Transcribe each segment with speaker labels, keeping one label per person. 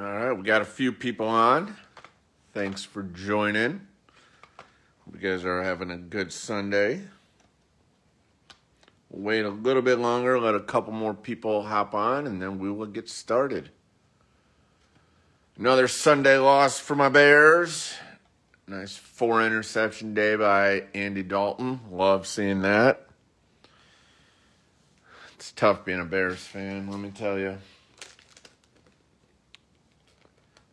Speaker 1: All right, we got a few people on. Thanks for joining. You guys are having a good Sunday. We'll wait a little bit longer, let a couple more people hop on, and then we will get started. Another Sunday loss for my Bears. Nice four interception day by Andy Dalton. Love seeing that. It's tough being a Bears fan, let me tell you.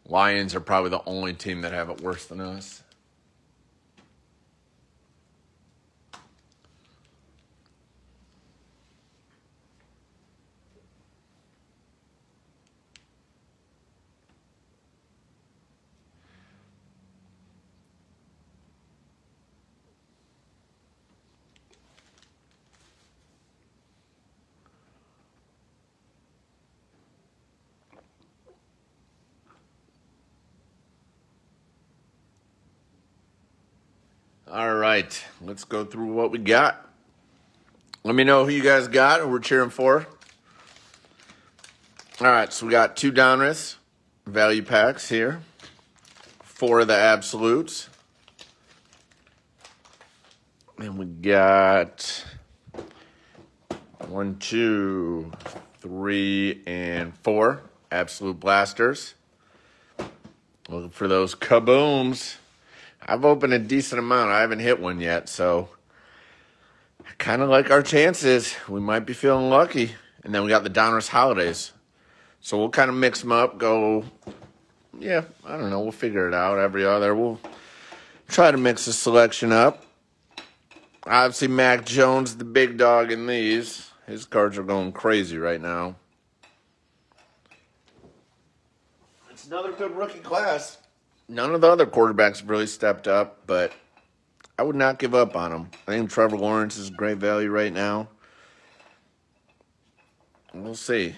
Speaker 1: Lions are probably the only team that have it worse than us. All right, let's go through what we got. Let me know who you guys got, who we're cheering for. All right, so we got two Donruss value packs here, four of the absolutes, and we got one, two, three, and four absolute blasters. Looking for those kabooms. I've opened a decent amount. I haven't hit one yet, so I kind of like our chances. We might be feeling lucky. And then we got the Donruss holidays. So we'll kind of mix them up, go, yeah, I don't know. We'll figure it out every other. We'll try to mix the selection up. Obviously, Mac Jones, the big dog in these. His cards are going crazy right now. It's another good rookie class none of the other quarterbacks really stepped up, but I would not give up on them. I think Trevor Lawrence is great value right now. We'll see.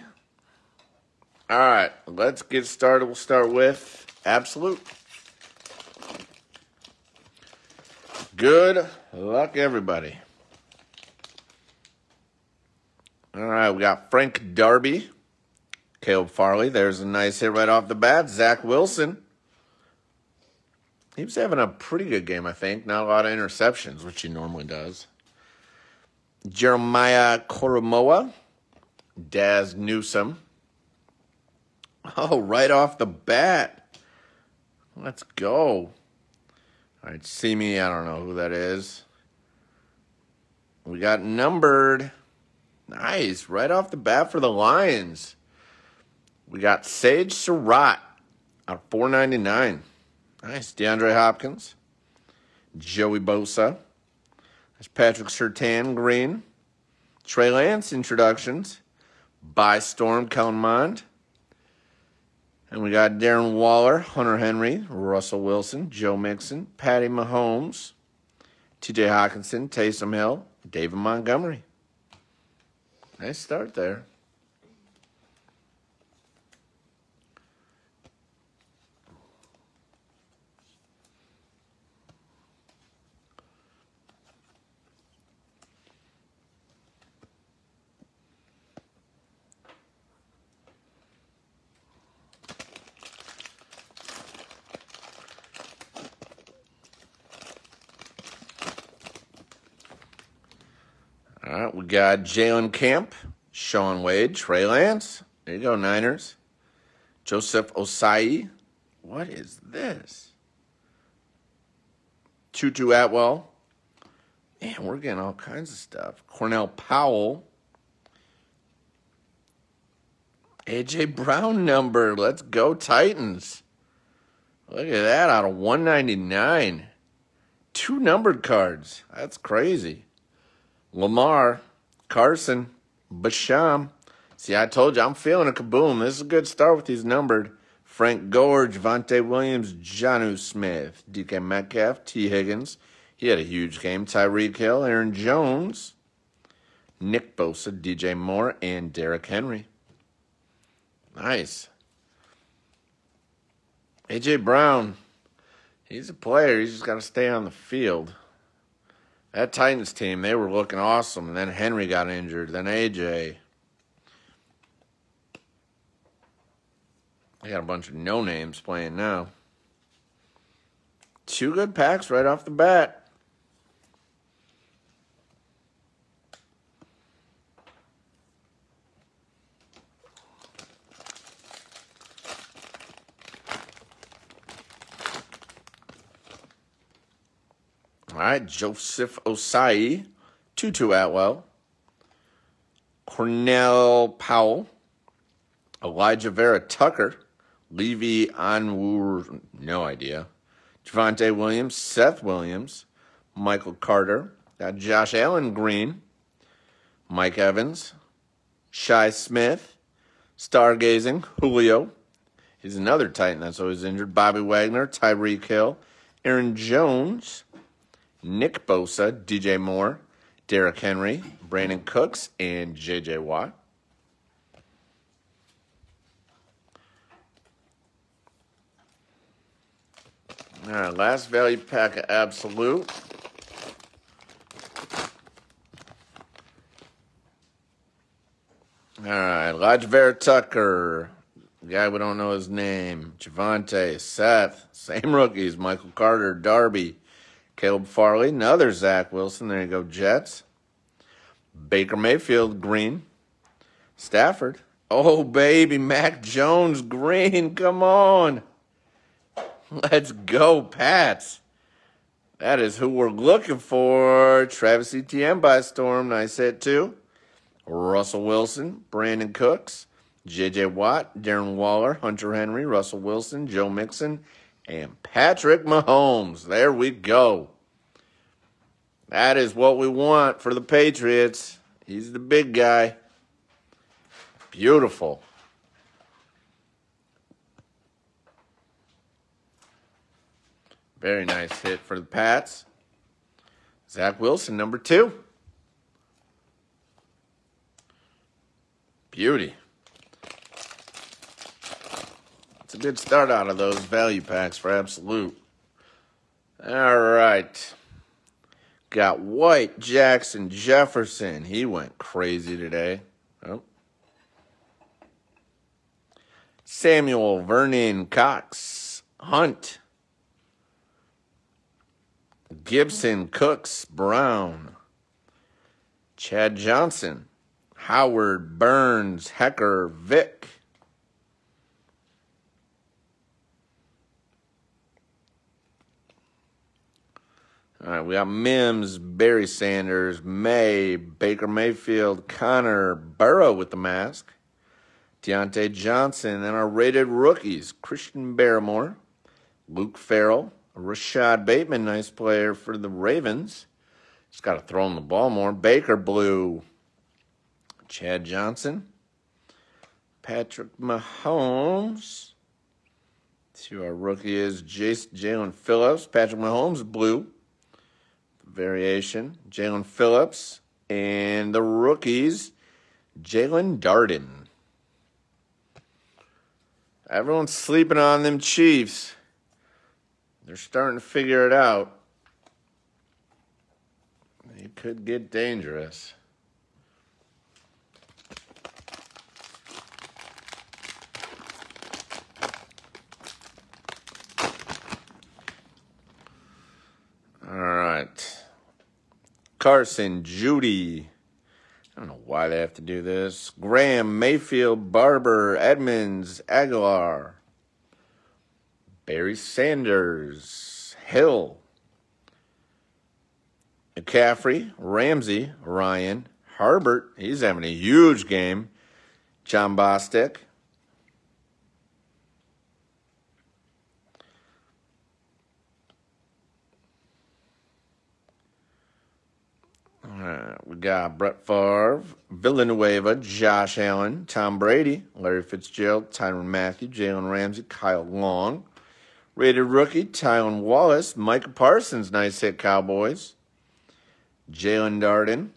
Speaker 1: All right, let's get started. We'll start with absolute. Good luck, everybody. All right, we got Frank Darby, Caleb Farley. There's a nice hit right off the bat. Zach Wilson. He was having a pretty good game, I think. Not a lot of interceptions, which he normally does. Jeremiah Koramoah, Dazz Newsome. Oh, right off the bat. Let's go. All right, see me. I don't know who that is. We got numbered. Nice. Right off the bat for the Lions. We got Sage Surratt at 499. Nice. DeAndre Hopkins. Joey Bosa. There's Patrick Surtain Green. Trey Lance introductions. By Storm Kellen And we got Darren Waller, Hunter Henry, Russell Wilson, Joe Mixon, Patty Mahomes, TJ Hockenson, Taysom Hill, David Montgomery. Nice start there. All right, we got Jalen Camp, Shaun Wade, Trey Lance. There you go, Niners. Joseph Ossai. What is this? Tutu Atwell. Man, we're getting all kinds of stuff. Cornell Powell. AJ Brown number. Let's go, Titans. Look at that out of 199. Two numbered cards. That's crazy. Lamar, Carson, Basham. See, I told you I'm feeling a kaboom. This is a good start with these numbered. Frank Gorge, Javonte Williams, Jonnu Smith, DK Metcalf, Tee Higgins. He had a huge game. Tyreek Hill, Aaron Jones, Nick Bosa, DJ Moore, and Derrick Henry. Nice. AJ Brown, he's a player. He's just got to stay on the field. That Titans team, they were looking awesome. And then Henry got injured. Then AJ. I got a bunch of no names playing now. Two good packs right off the bat. All right, Joseph Ossai, Tutu Atwell, Cornell Powell, Alijah Vera-Tucker, Levy Anwur, no idea, Javonte Williams, Seth Williams, Michael Carter, got Josh Allen Green, Mike Evans, Shai Smith, Stargazing, Julio. He's another Titan that's always injured. Bobby Wagner, Tyreek Hill, Aaron Jones, Nick Bosa, DJ Moore, Derrick Henry, Brandin Cooks, and JJ Watt. All right, last value pack of Absolute. All right, Alijah Vera-Tucker, guy we don't know his name, Javonte, Seth, same rookies, Michael Carter, Darby, Caleb Farley, another Zach Wilson. There you go, Jets. Baker Mayfield, green. Stafford. Oh, baby, Mac Jones, green. Come on. Let's go, Pats. That is who we're looking for. Travis Etienne by storm. Nice hit, too. Russell Wilson, Brandin Cooks, J.J. Watt, Darren Waller, Hunter Henry, Russell Wilson, Joe Mixon, and Patrick Mahomes. There we go. That is what we want for the Patriots. He's the big guy. Beautiful. Very nice hit for the Pats. Zach Wilson, number two. Beauty. It's a good start out of those value packs for Absolute. All right. Got White, Jackson, Jefferson. He went crazy today. Oh. Samuel, Vernon, Cox, Hunt, Gibson, Cooks, Brown, Chad Johnson, Howard, Burns, Hekker, Vick. All right, we got Mims, Barry Sanders, May, Baker Mayfield, Connor, Burrow with the mask, Diontae Johnson, and our rated rookies, Christian Barmore, Luke Farrell, Rashod Bateman, nice player for the Ravens. Just got to throw him the ball more. Baker Blue, Chad Johnson, Patrick Mahomes. See who our rookie is Jaelan Phillips. Patrick Mahomes, blue. Variation. Jaelan Phillips. And the rookies, Jaelon Darden. Everyone's sleeping on them Chiefs. They're starting to figure it out. It could get dangerous. All right. Carson, Jeudy. I don't know why they have to do this. Graham, Mayfield, Barber, Edmonds, Aguilar. Barry Sanders, Hill, McCaffrey, Ramsey, Ryan, Herbert. He's having a huge game. John. Got Brett Favre, Villanueva, Josh Allen, Tom Brady, Larry Fitzgerald, Tyrann Mathieu, Jalen Ramsey, Kyle Long. Rated rookie, Tylan Wallace, Micah Parsons, nice hit, Cowboys. Jaelon Darden.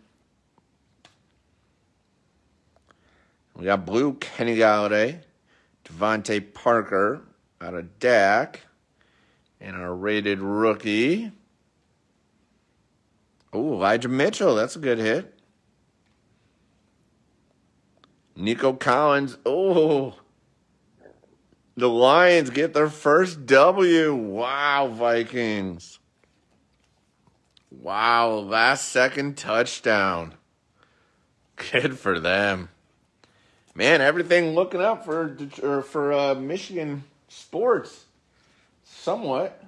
Speaker 1: We got blue, Kenny Golladay, DeVante Parker out of Dak. And our rated rookie. Oh, Elijah Mitchell. That's a good hit. Nico Collins. Oh. The Lions get their first W. Wow, Vikings. Wow, last second touchdown. Good for them. Man, everything looking up for for uh, Michigan sports. Somewhat.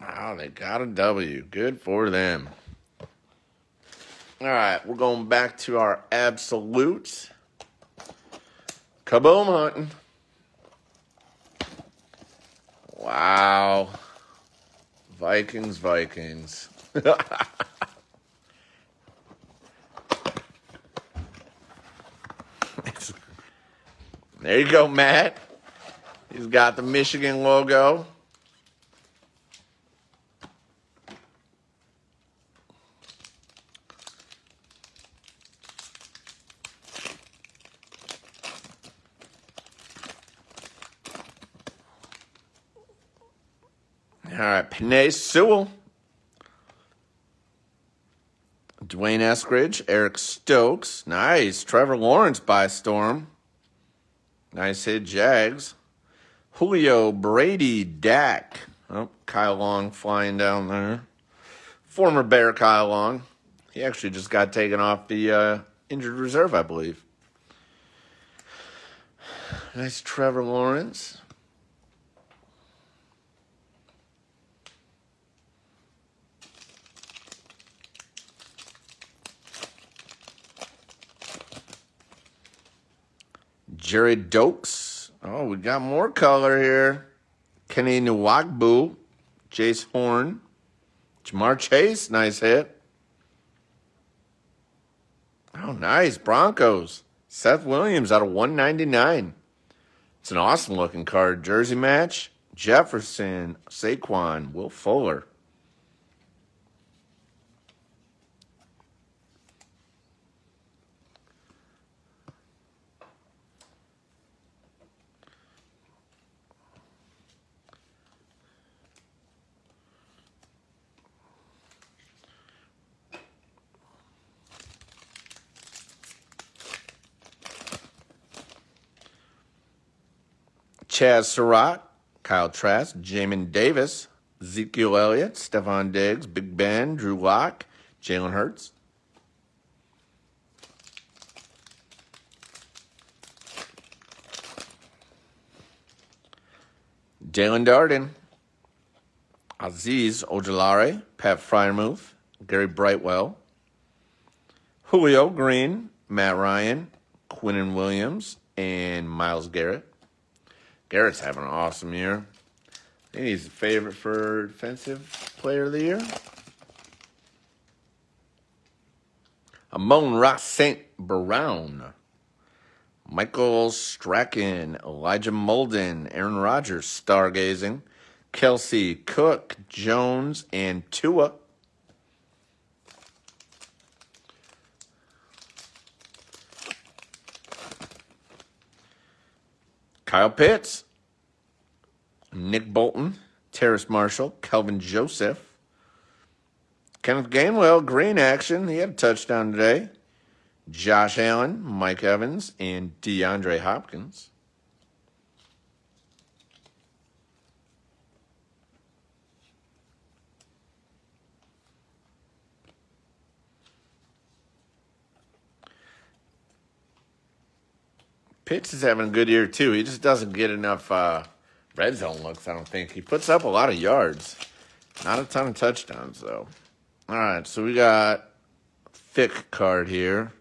Speaker 1: Wow, they got a W. Good for them. All right, we're going back to our absolutes. Kaboom hunting. Wow. Vikings, Vikings. there you go, Matt. He's got the Michigan logo. All right, Penei Sewell. D'Wayne Eskridge, Eric Stokes. Nice. Trevor Lawrence by storm. Nice hit, Jags. Julio Brady Dak. Oh, Kyle Long flying down there. Former Bear Kyle Long. He actually just got taken off the uh, injured reserve, I believe. Nice Trevor Lawrence. Jared Dokes. Oh, we got more color here. Kene Nwangwu. Jaycee Horn. Ja'Marr Chase. Nice hit. Oh, nice. Broncos. Seth Williams out of 199. It's an awesome looking card. Jersey match. Jefferson, Saquon, Will Fuller. Chazz Surratt, Kyle Trask, Jamin Davis, Ezekiel Elliott, Stefon Diggs, Big Ben, Drew Lock, Jalen Hurts. Jaelon Darden, Azeez Ojulari, Pat Freiermuth, Gary Brightwell, Julio Green, Matt Ryan, Quinnen Williams, and Myles Garrett. Garrett's having an awesome year. I think he's the favorite for defensive player of the year. Amon-Ra St. Brown. Michael Strahan, Elijah Molden, Aaron Rodgers, stargazing, Kelce Cook, Jones, and Tua. Kyle Pitts, Nick Bolton, Terrace Marshall, Kelvin Joseph, Kenneth Gainwell, green action. He had a touchdown today. Josh Allen, Mike Evans, and DeAndre Hopkins. Pitts is having a good year too. He just doesn't get enough uh, red zone looks. I don't think he puts up a lot of yards, not a ton of touchdowns though. All right, so we got thick card here.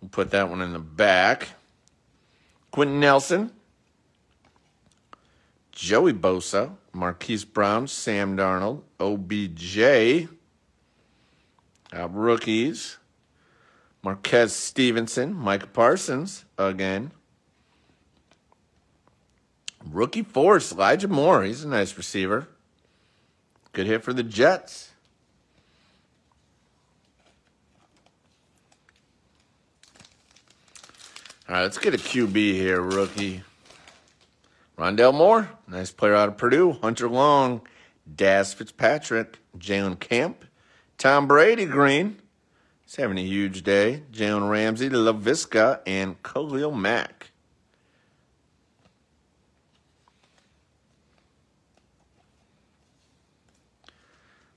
Speaker 1: We'll put that one in the back. Quenton Nelson, Joey Bosa, Marquise Brown, Sam Darnold, OBJ. Uh, rookies. Marquez Stevenson, Micah Parsons again. Rookie force, Elijah Moore. He's a nice receiver. Good hit for the Jets. All right, let's get a QB here, rookie. Rondale Moore, nice player out of Purdue. Hunter Long, Daz Fitzpatrick, Jalen Camp, Tom Brady Green. He's having a huge day. Jalen Ramsey, Laviska, and Khalil Mack.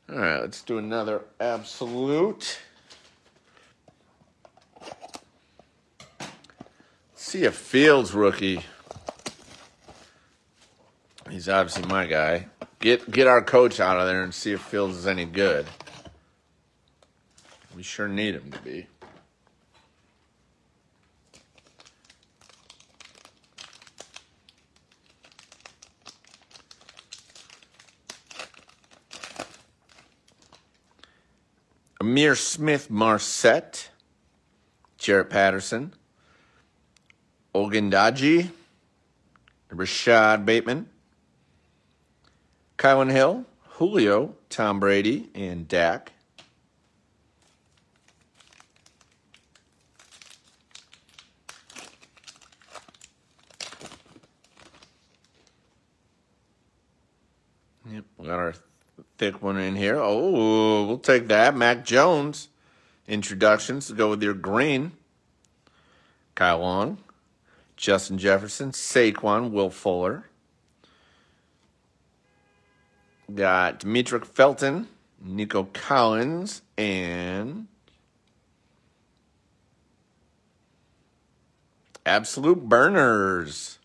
Speaker 1: All right, let's do another absolute. see a Fields rookie. He's obviously my guy. Get get our coach out of there and see if Fields is any good. We sure need him to be. Ihmir Smith-Marsette, Jaret Patterson, Ogundeji, Rashod Bateman, Kylin Hill, Julio, Tom Brady, and Dak. Yep, we got our thick one in here. Oh, we'll take that. Mac Jones introductions to go with your green. Kyle Long, Justin Jefferson, Saquon, Will Fuller. Got Demetric Felton, Nico Collins, and Absolute Burners.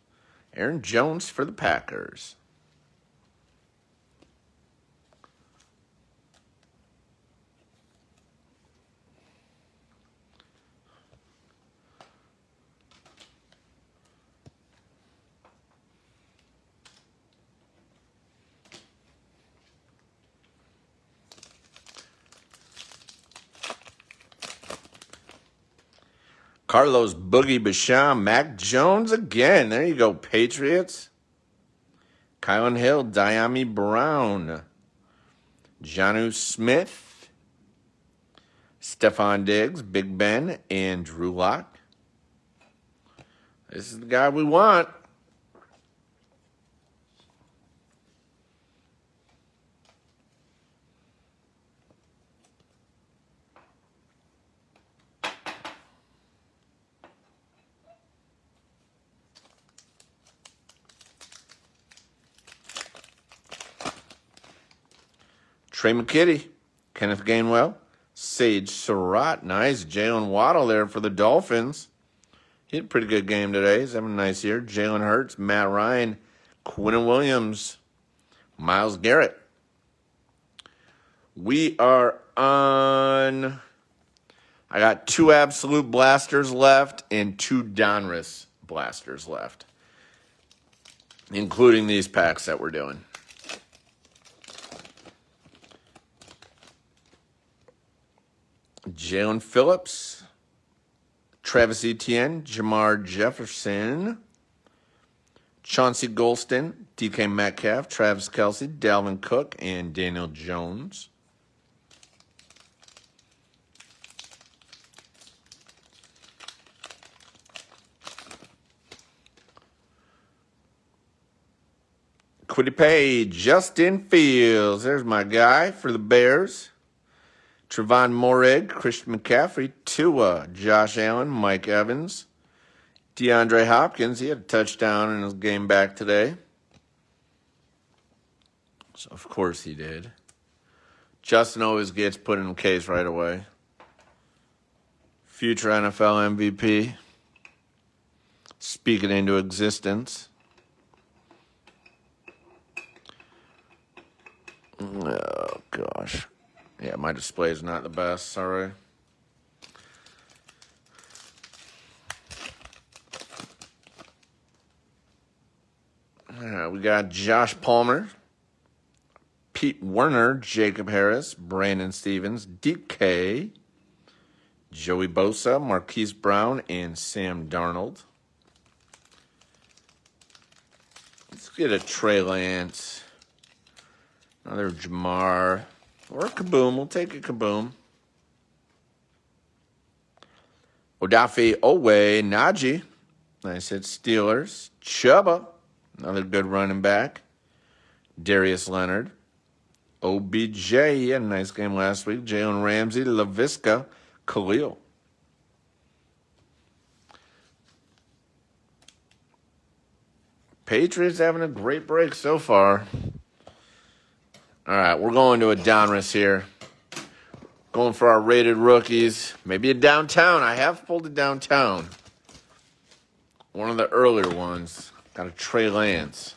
Speaker 1: Aaron Jones for the Packers. Carlos Boogie Basham, Mac Jones again. There you go, Patriots. Kylin Hill, Dyami Brown, Jonnu Smith, Stefon Diggs, Big Ben, and Drew Lock. This is the guy we want. Tre' McKitty, Kenneth Gainwell, Sage Surratt, nice. Jalen Waddle there for the Dolphins. He had a pretty good game today. He's having a nice year. Jalen Hurts, Matt Ryan, Quinnen Williams, Myles Garrett. We are on. I got two absolute blasters left and two Donruss blasters left, including these packs that we're doing. Jaelan Phillips, Travis Etienne, Jermar Jefferson, Chauncey Golston, DK Metcalf, Travis Kelce, Dalvin Cook, and Daniel Jones. Kwity Paye, Justin Fields. There's my guy for the Bears. Trevon Moehrig, Christian McCaffrey, Tua, Josh Allen, Mike Evans, DeAndre Hopkins. He had a touchdown in his game back today. So, of course, he did. Justin always gets put in the case right away. Future NFL MVP. Speak it into existence. Oh, gosh. Yeah, my display is not the best. Sorry. Uh, we got Josh Palmer, Pete Werner, Jacob Harris, Brandon Stephens, DK, Joey Bosa, Marquise Brown, and Sam Darnold. Let's get a Trey Lance. Another Jamar. Or Kaboom. We'll take a Kaboom. Odafe Oweh, Najee. Nice hit. Steelers. Chuba. Another good running back. Darius Leonard. OBJ. He had a nice game last week. Jalen Ramsey. Laviska. Khalil. Patriots having a great break so far. All right, we're going to a Donruss here. Going for our rated rookies. Maybe a downtown. I have pulled a downtown. One of the earlier ones. Got a Trey Lance.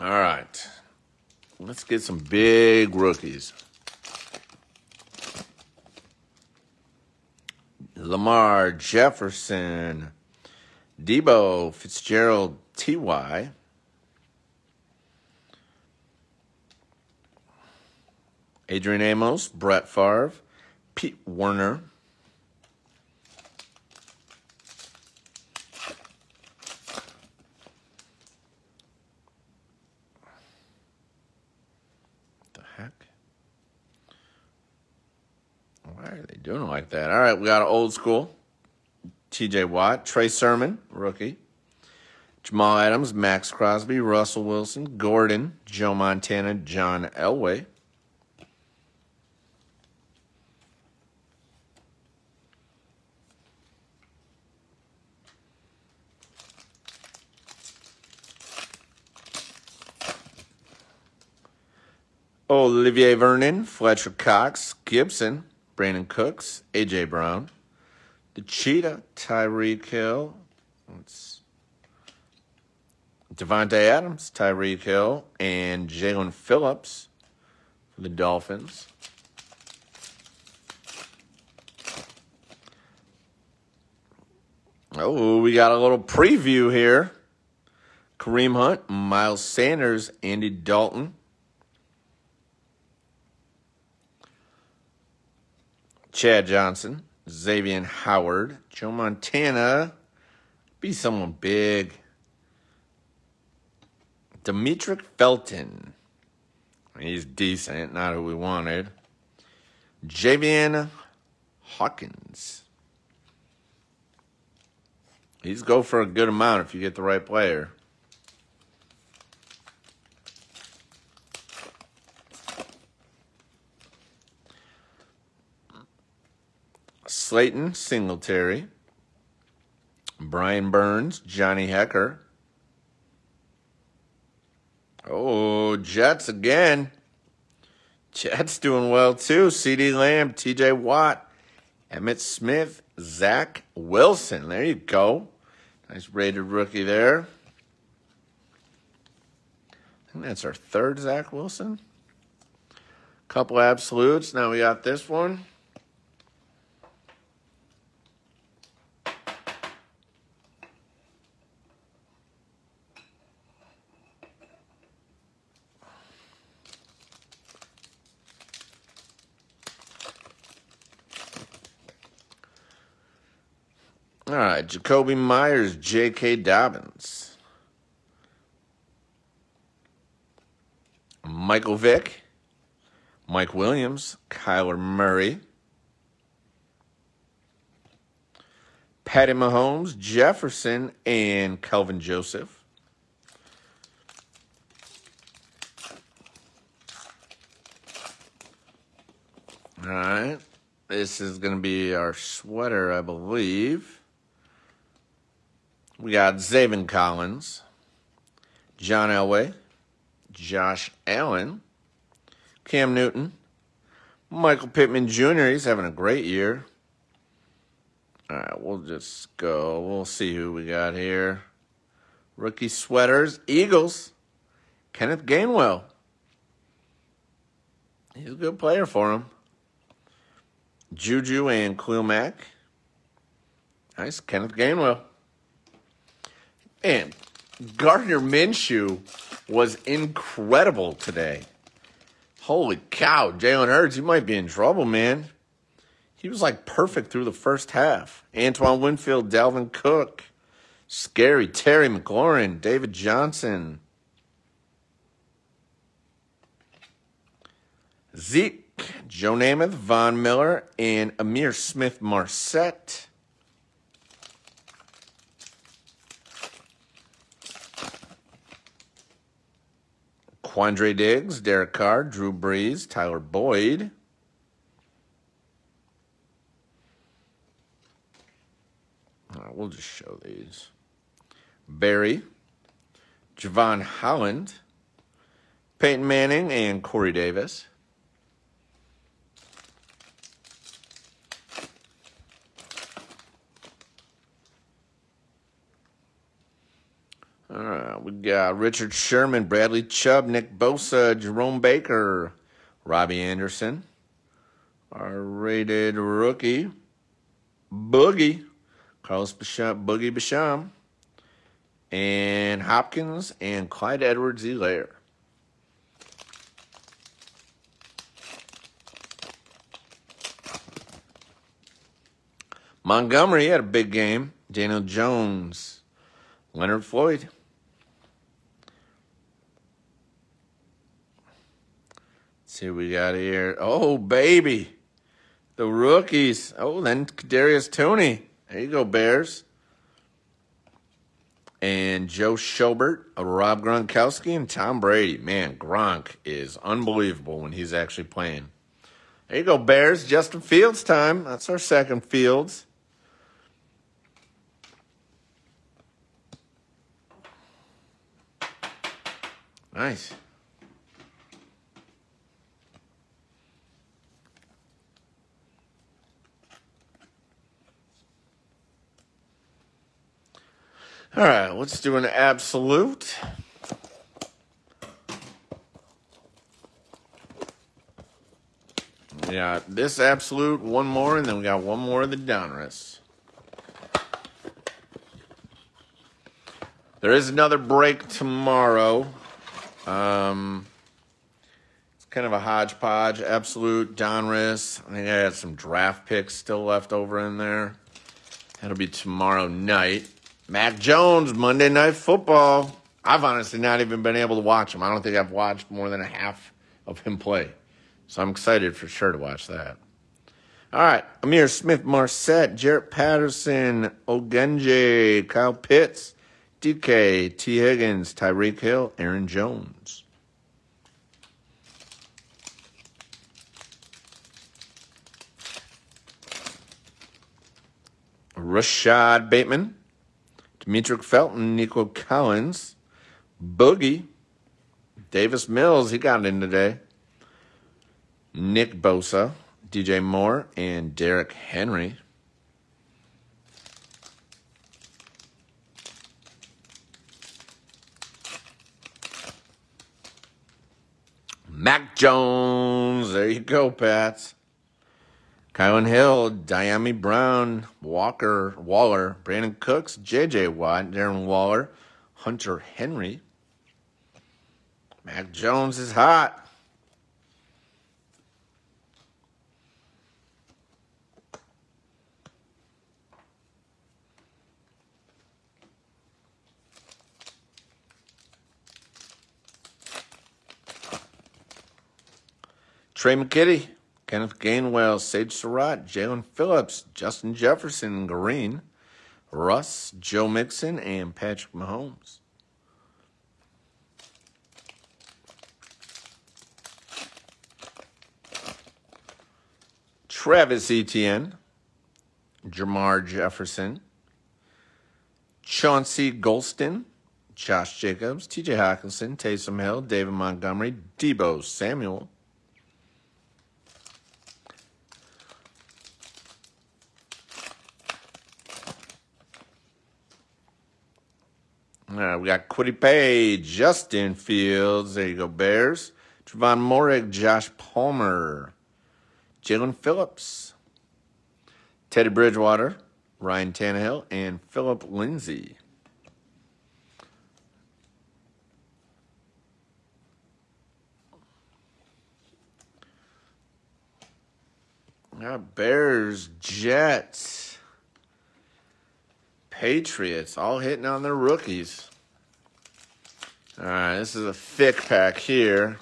Speaker 1: All right. Let's get some big rookies. Lamar Jefferson, Deebo Fitzgerald, T.Y. Adrian Amos, Brett Favre, Pete Werner. The heck? Why are they doing like that? All right, we got an old school. TJ Watt, Trey Sermon, rookie. Jamal Adams, Maxx Crosby, Russell Wilson, Gordon, Joe Montana, John Elway. Olivier Vernon, Fletcher Cox, Gibson, Brandin Cooks, AJ Brown, the Cheetah, Tyreek Hill, it's Davante Adams, Tyreek Hill, and Jaelan Phillips for the Dolphins. Oh, we got a little preview here. Kareem Hunt, Miles Sanders, Andy Dalton. Chad Johnson, Xavier Howard, Joe Montana, be someone big. Demetric Felton. He's decent, not who we wanted. Javian Hawkins. He's go for a good amount if you get the right player. Slayton Singletary, Brian Burns, Johnny Hekker. Oh, Jets again. Jets doing well too. CeeDee Lamb, TJ Watt, Emmitt Smith, Zach Wilson. There you go. Nice rated rookie there. I think that's our third Zach Wilson. Couple absolutes. Now we got this one. Right, Myers, J.K. Dobbins, Michael Vick, Mike Williams, Kyler Murray, Patty Mahomes, Jefferson, and Kelvin Joseph. All right, this is going to be our sweater, I believe. We got Zaven Collins, John Elway, Josh Allen, Cam Newton, Michael Pittman Jr. He's having a great year. All right, we'll just go. We'll see who we got here. Rookie sweaters, Eagles, Kenneth Gainwell. He's a good player for him. Juju and Khalil Mack. Nice, Kenneth Gainwell. And Gardner Minshew was incredible today. Holy cow, Jalen Hurts, you might be in trouble, man. He was like perfect through the first half. Antoine Winfield, Dalvin Cook, Scary, Terry McLaurin, David Johnson, Zeke, Joe Namath, Von Miller, and Ihmir Smith Marsette. Quandre Diggs, Derek Carr, Drew Brees, Tyler Boyd. Right, we'll just show these. Barry, Jevon Holland, Peyton Manning, and Corey Davis. All right, we got Richard Sherman, Bradley Chubb, Nick Bosa, Jerome Baker, Robbie Anderson, our rated rookie, Boogie, Carlos Basham, Boogie Basham, and Hopkins and Clyde Edwards Helaire. Montgomery had a big game. Daniel Jones, Leonard Floyd. See what we got here. Oh, baby. The rookies. Oh, then Darius Toney. There you go, Bears. And Joe Schobert, uh, Rob Gronkowski, and Tom Brady. Man, Gronk is unbelievable when he's actually playing. There you go, Bears. Justin Fields time. That's our second Fields. Nice. All right, let's do an absolute. Yeah, this absolute, one more, and then we got one more of the Donruss. There is another break tomorrow. Um, it's kind of a hodgepodge. Absolute, Donruss. I think I had some draft picks still left over in there. That'll be tomorrow night. Mac Jones, Monday Night Football. I've honestly not even been able to watch him. I don't think I've watched more than a half of him play. So I'm excited for sure to watch that. All right. Ihmir Smith Marsette, Jaret Patterson, Ogundeji, Kyle Pitts, DK, Tee Higgins, Tyreek Hill, Aaron Jones. Rashod Bateman, Demetric Felton, Nico Collins, Boogie, Davis Mills, he got in today. Nick Bosa, DJ Moore, and Derrick Henry. Mac Jones, there you go, Pats. Kylin Hill, Dyami Brown, Walker, Waller, Brandin Cooks, J.J. Watt, Darren Waller, Hunter Henry. Mac Jones is hot. Tre' McKitty, Kenneth Gainwell, Sage Surratt, Jaelan Phillips, Justin Jefferson, Green, Russ, Joe Mixon, and Patrick Mahomes. Travis Etienne, Jermar Jefferson, Chauncey Golston, Josh Jacobs, TJ Hockenson, Taysom Hill, David Montgomery, Deebo Samuel, Uh, we got Kwity Paye, Justin Fields. There you go, Bears. Trevon Moehrig, Josh Palmer, Jaelan Phillips, Teddy Bridgewater, Ryan Tannehill, and Philip Lindsay. Got Bears, Jets. Patriots, all hitting on their rookies. All right, this is a thick pack here.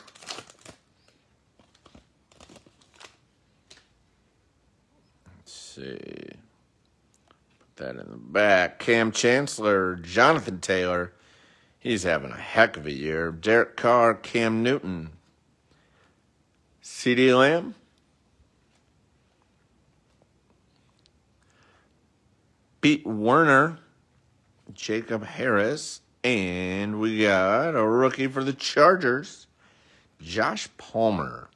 Speaker 1: Let's see. Put that in the back. Kam Chancellor, Jonathan Taylor. He's having a heck of a year. Derek Carr, Cam Newton. CeeDee Lamb. Pete Werner, Jacob Harris. And we got a rookie for the Chargers, Josh Palmer.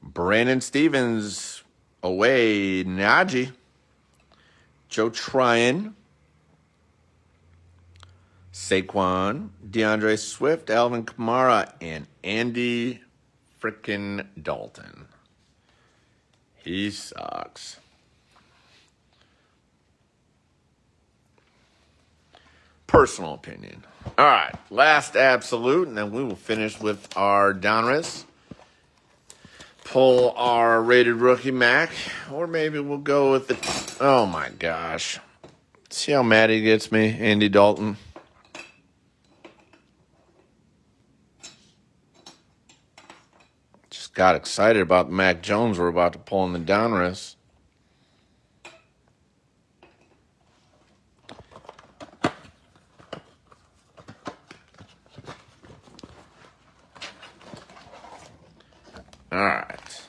Speaker 1: Brandon Stephens away. Najee. Joe Tryon. Saquon, DeAndre Swift, Alvin Kamara, and Andy frickin' Dalton. He sucks. Personal opinion. All right, last absolute, and then we will finish with our Donruss. Pull our rated rookie Mac, or maybe we'll go with the. Oh my gosh. See how mad he gets me, Andy Dalton. Got excited about Mac Jones we're about to pull in the Donruss. All right.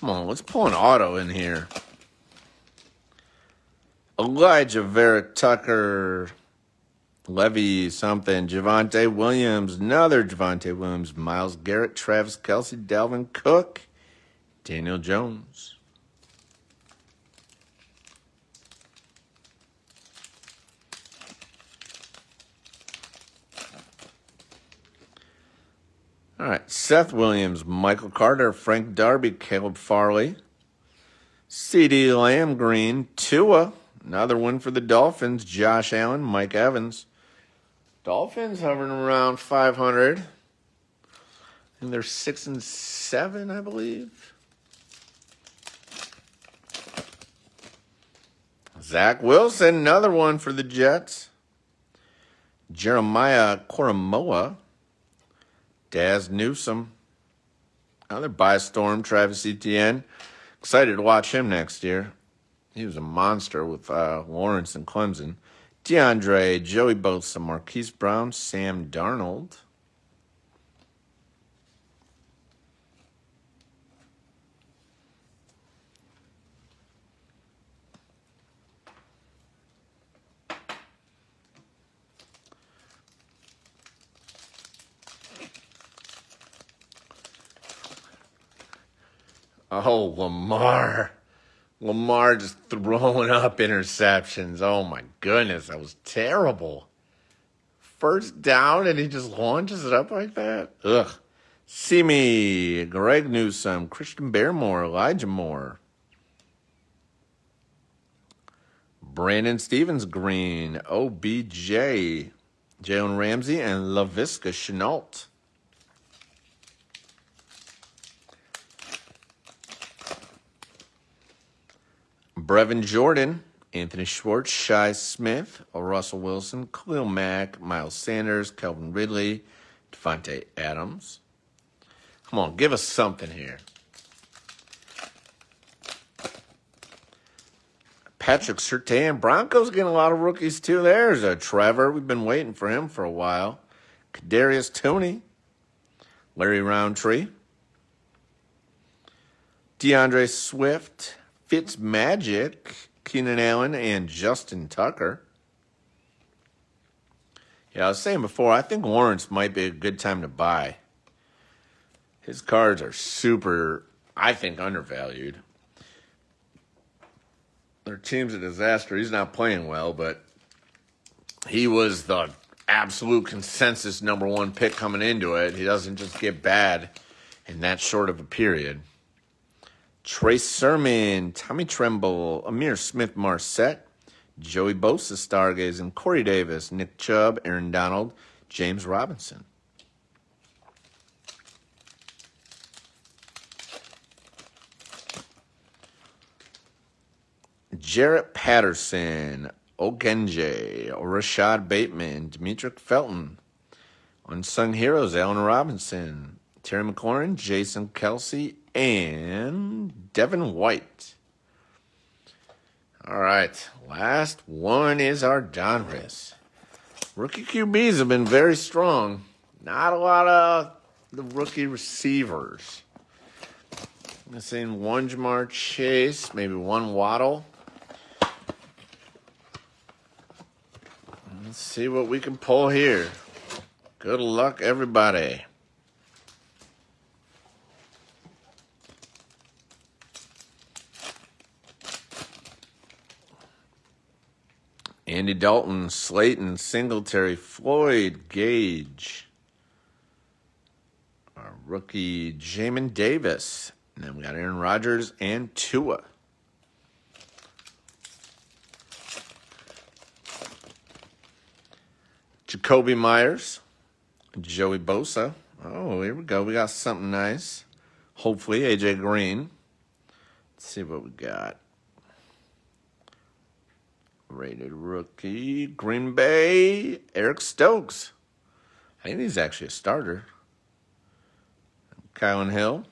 Speaker 1: Come on, let's pull an auto in here. Elijah Vera Tucker, Levy something, Javonte Williams, another Javonte Williams, Myles Garrett, Travis Kelce, Dalvin Cook, Daniel Jones. All right, Seth Williams, Michael Carter, Frank Darby, Caleb Farley, CeeDee Lamb Green, Tua, another one for the Dolphins, Josh Allen, Mike Evans. Dolphins hovering around 500. And they're 6 and 7, I believe. Zach Wilson, another one for the Jets. Jeremiah Koramoah. Dazz Newsome. Another by storm, Travis Etienne. Excited to watch him next year. He was a monster with uh, Lawrence and Clemson. DeAndre, Joey Bosa, Marquise Brown, Sam Darnold. Oh, Lamar. Lamar just throwing up interceptions. Oh my goodness, that was terrible. First down and he just launches it up like that. Ugh. See me, Greg Newsome, Christian Barmore, Elijah Moore, Brandon Stephens Green, OBJ, Jalen Ramsey, and Laviska Shenault. Brevin Jordan, Anthony Schwartz, Shi Smith, Russell Wilson, Khalil Mack, Miles Sanders, Calvin Ridley, Davante Adams. Come on, give us something here. Patrick Surtain. Broncos getting a lot of rookies too. There's a Trevor. We've been waiting for him for a while. Kadarius Toney, Larry Rountree, DeAndre Swift, Fitz Magic, Keenan Allen, and Justin Tucker. Yeah, I was saying before, I think Lawrence might be a good time to buy. His cards are super, I think, undervalued. Their team's a disaster. He's not playing well, but he was the absolute consensus number one pick coming into it. He doesn't just get bad in that short of a period. Trey Sermon, Tommy Tremble, Ihmir Smith-Marsette, Joey Bosa Stargazing, Corey Davis, Nick Chubb, Aaron Donald, James Robinson. Jaret Patterson, Ogundeji, Rashod Bateman, Demetric Felton, Unsung Heroes, Allen Robinson, Terry McLaurin, Jason Kelce, and Devin White. All right, last one is our Donruss. Rookie QBs have been very strong. Not a lot of the rookie receivers. I'm seeing one Ja'Marr Chase, maybe one Waddle. Let's see what we can pull here. Good luck, everybody. Andy Dalton, Slayton, Singletary, Floyd, Gage. Our rookie, Jamin Davis. And then we got Aaron Rodgers and Tua. Jakobi Meyers, Joey Bosa. Oh, here we go. We got something nice. Hopefully, AJ Green. Let's see what we got. Rated rookie, Green Bay, Eric Stokes. I think he's actually a starter. Kylin Hill.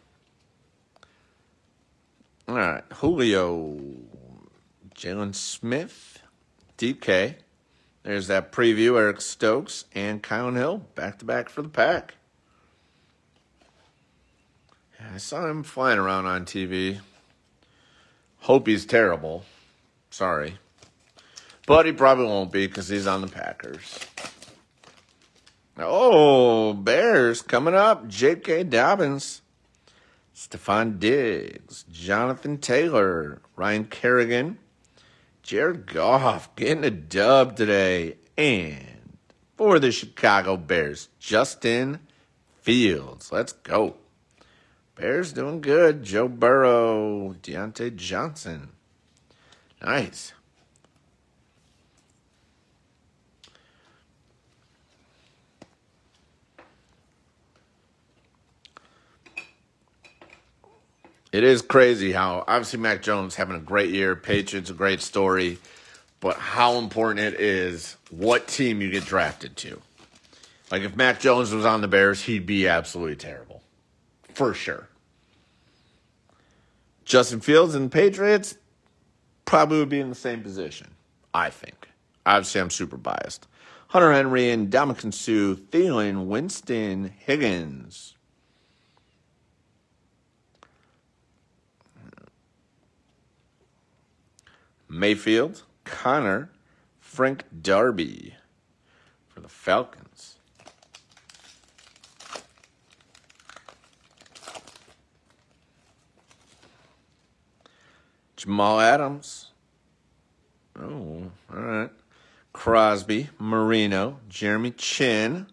Speaker 1: All right, Julio, Jalen Smith, DK. There's that preview, Eric Stokes and Kylin Hill, back to back for the pack. Yeah, I saw him flying around on TV. Hope he's terrible. Sorry. But he probably won't be because he's on the Packers. Oh, Bears coming up. J.K. Dobbins, Stefon Diggs, Jonathan Taylor, Ryan Kerrigan, Jared Goff getting a dub today. And for the Chicago Bears, Justin Fields. Let's go. Bears doing good. Joe Burrow, Diontae Johnson. Nice. It is crazy how obviously Mac Jones having a great year, Patriots a great story, but how important it is what team you get drafted to. Like if Mac Jones was on the Bears, he'd be absolutely terrible. For sure. Justin Fields and the Patriots probably would be in the same position, I think. Obviously, I'm super biased. Hunter Henry and Ndamukong Suh, Thielen, Winston, Higgins, Mayfield, Connor, Frank Darby for the Falcons. Jamal Adams. Oh, all right. Crosby, Marino, Jeremy Chinn.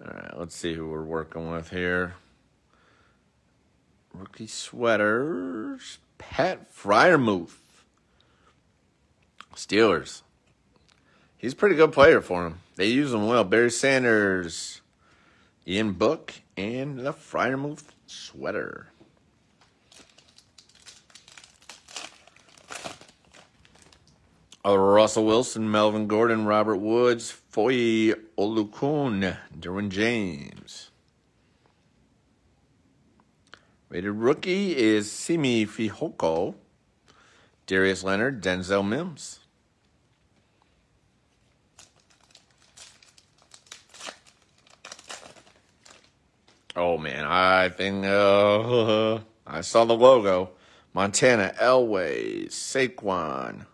Speaker 1: All right, let's see who we're working with here. Rookie sweaters. Pat Freiermuth. Steelers. He's a pretty good player for him. They use him well. Barry Sanders, Ian Book, and the Freiermuth sweater. Uh, Russell Wilson, Melvin Gordon, Robert Woods, Foye Oluokun, Derwin James. Rated rookie is Simi Fehoko, Darius Leonard, Denzel Mims. Oh man, I think uh, I saw the logo. Montana Elway, Saquon,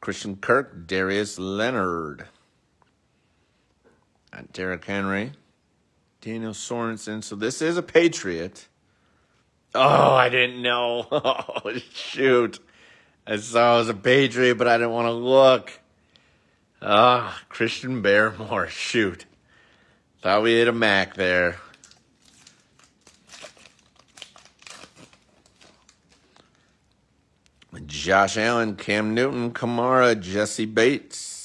Speaker 1: Christian Kirk, Darius Leonard, and Derrick Henry. Daniel Sorensen. So this is a Patriot. Oh, I didn't know. Oh, shoot. I saw it was a Patriot, but I didn't want to look. Ah, Christian Barmore. Shoot. Thought we hit a Mac there. Josh Allen, Cam Newton, Kamara, Jessie Bates.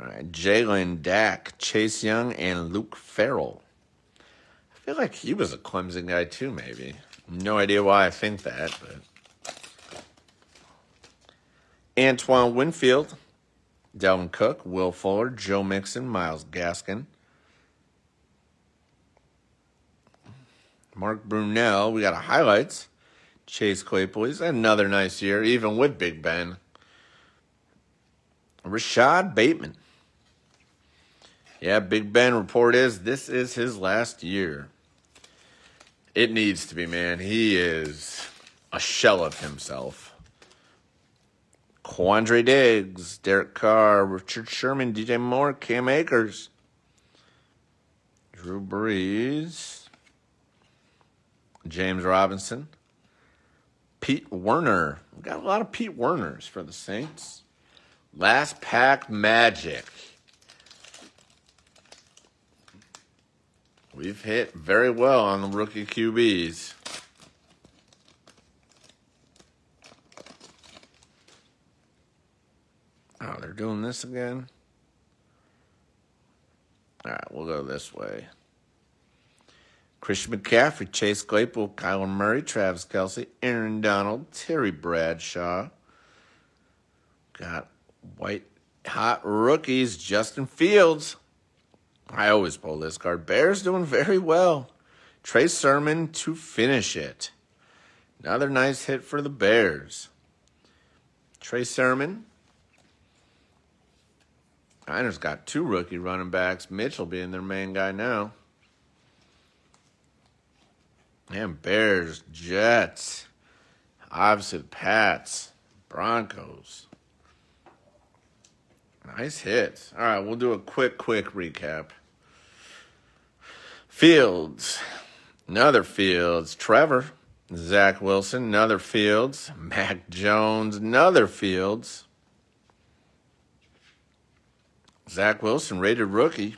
Speaker 1: All right, Jalen Dak, Chase Young, and Luke Farrell. I feel like he was a Clemson guy too, maybe. No idea why I think that, but. Antoine Winfield, Dalvin Cook, Will Fuller, Joe Mixon, Myles Gaskin. Mark Brunell, we got a highlights. Chase Claypool, he's had another nice year, even with Big Ben. Rashod Bateman. Yeah, Big Ben report is this is his last year. It needs to be, man. He is a shell of himself. Quandre Diggs, Derek Carr, Richard Sherman, DJ Moore, Cam Akers, Drew Brees, James Robinson, Pete Werner. We got a lot of Pete Werners for the Saints. Last pack magic. We've hit very well on the rookie QBs. Oh, they're doing this again? All right, we'll go this way. Christian McCaffrey, Chase Claypool, Kyler Murray, Travis Kelce, Aaron Donald, Terry Bradshaw. Got white hot rookies, Justin Fields. I always pull this card. Bears doing very well. Trey Sermon to finish it. Another nice hit for the Bears. Trey Sermon. Niners got two rookie running backs. Mitchell being their main guy now. And Bears, Jets, obviously the Pats, Broncos. Nice hits. All right, we'll do a quick, quick recap. Fields, another Fields. Trevor, Zach Wilson, another Fields. Mac Jones, another Fields. Zach Wilson, rated rookie.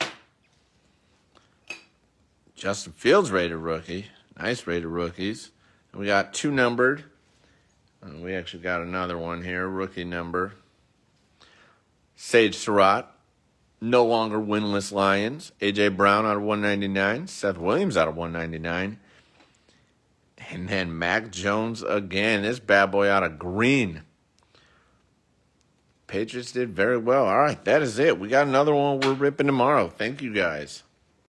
Speaker 1: Justin Fields, rated rookie. Nice rated rookies. And we got two numbered. Uh, we actually got another one here, rookie number. Sage Surratt, no longer winless Lions. AJ Brown out of 199. Seth Williams out of 199. And then Mac Jones again. This bad boy out of green. Patriots did very well. All right, that is it. We got another one we're ripping tomorrow. Thank you guys.